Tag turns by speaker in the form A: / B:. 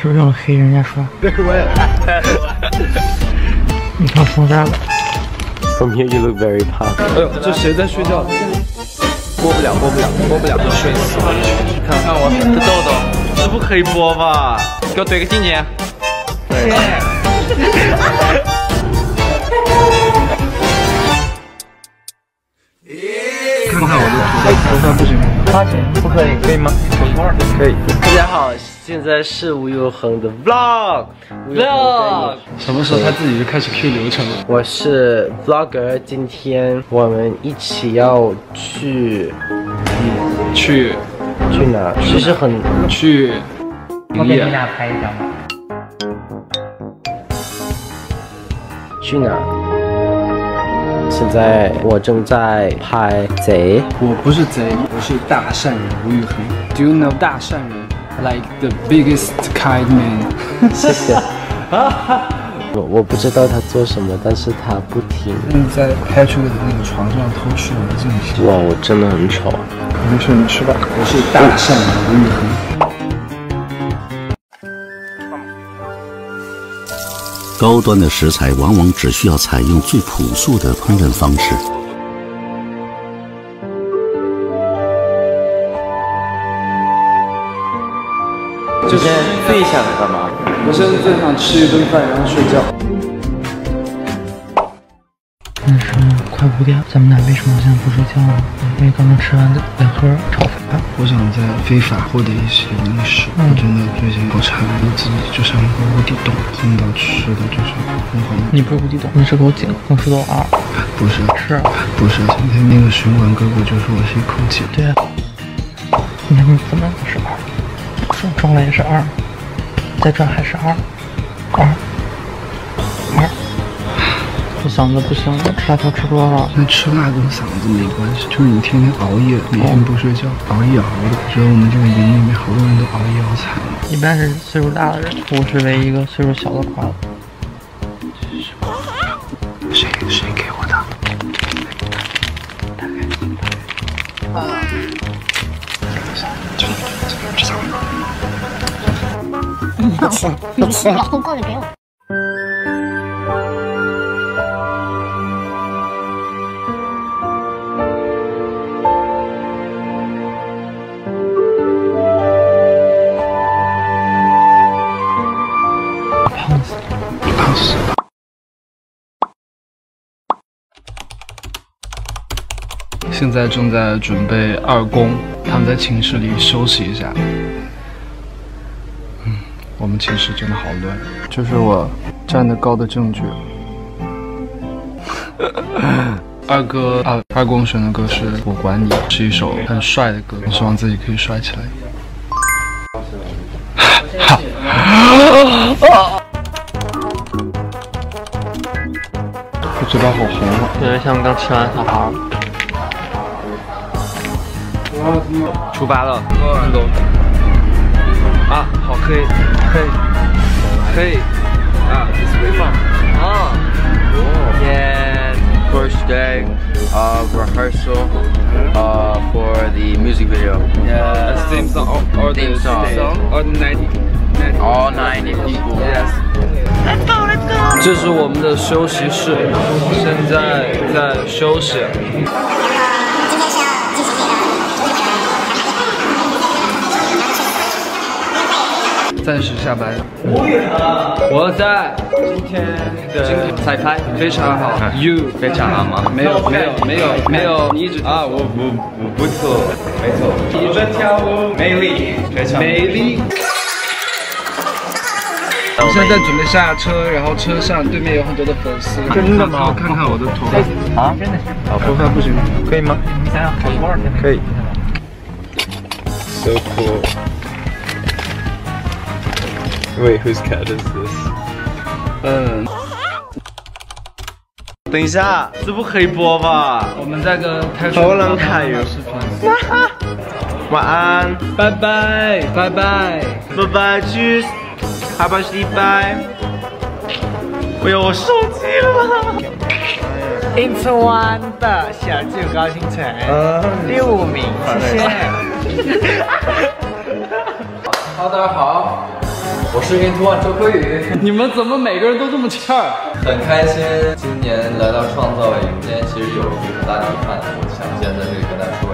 A: 是不是用了黑人家说？
B: 对，我也。
A: 你看风扇了。
C: From here you look very pop。
B: 哎呦，这谁在睡觉？播不了，播不了，播不了，就睡死了。看看我这痘痘，这不可以播吧？给我怼个静姐。对。看看我的头发不行吗？
A: 花钱不可以，
B: 可以吗？可以。
C: 大家好，现在是吴有恒的 Vlog。Vlog。
B: 什么时候他自己就开始 Q 流程了？
C: 我是 Vlogger，今天我们一起要去，
B: 嗯，去，
C: 去哪？其实很
B: 去。
A: 我给你俩拍一张吧。
C: 去哪？现在我正在拍贼，
B: 我不是贼，我是大善人吴宇恒。Do you know 大善人？Like the biggest kind man。
C: 谢谢。我 我不知道他做什么，但是他不停。
B: 你在拍出的那个床上偷吃我的镜片。
C: 哇，我真的很丑。
B: 没事，你吃吧。我是大善人吴宇恒。
D: 高端的食材往往只需要采用最朴素的烹饪方式。
C: 今天最想干嘛？
B: 我现在最想吃一顿饭，然后睡觉。
A: 那是快五点，咱们俩为什么现在不睡觉呢？因为刚刚吃完两盒炒饭。
B: 我想在非法获得一些零食。我真的最近好馋，我自己就像一个无底洞，碰到吃的就是疯狂。
A: 你不是无底洞，你是口井，我是口二。
B: 不是，
A: 是，
B: 不是。今天那个巡管哥哥就说我是一口井。
A: 对啊。你看你怎么是二？转转了也是二，再转还是二，二，二。我嗓子不行了，吃辣条吃多了。
B: 那吃辣跟嗓子没关系，就是你天天熬夜，每天不睡觉，熬夜熬的。觉得我们这个营里面好多人都熬夜熬惨了。
A: 一般是岁数大的人，我是唯一一个岁数小的夸了。
B: 谁谁给我的？
A: 大概。
E: 你 吃，你吃，然后过来给我。
B: 现在正在准备二公，他们在寝室里休息一下。嗯，我们寝室真的好乱，这是我站得高的证据。二哥啊，二公选的歌是《我管你》，是一首很帅的歌，我希望自己可以帅起来。我嘴巴好红啊！
A: 有点像刚吃完小孩。
B: 出发了，走。啊，好，可以，可以，可以。啊，It's very fun。啊
F: ，Yeah, first day of rehearsal uh, for the music video.
B: Yeah, same song or, or
F: Theme
B: the
F: song.
B: or the 90, 90.
F: All 90 people.
B: Yes. 这是我们的休息室，现在在休息。暂时下班。我在今天的彩排非常好，You
F: 非常好吗？
B: 没有没有没有没有，你一直
F: 啊，我不我不错，没错。
B: 一直跳舞，美丽
F: 非常
B: 美丽。我现在在准备下车，然后车上对面有很多的粉丝。
A: 真的吗？
B: 看看我的头发
A: 啊，真的是。
B: 啊，头发不行，
C: 可以吗？
A: 你想想跑多？
C: 可以。So cool. Wait, whose cat is this?
B: 嗯，
C: 等一下，这不可以播吧？
B: 我们在跟开
C: 好冷看哟
B: 视频。
C: 晚安，
B: 拜拜拜拜。
C: 拜拜，Tschüss，下班礼拜。哎呦，我手机了。
A: In One 的小酒高新城第五名，谢谢。
B: 好，大家好。
G: 我是给你图案周柯宇，
B: 你们怎么每个人都这么欠儿？
G: 很开心今年来到创造营，今天其实有一个很大的遗憾，我想现在这里跟大家说。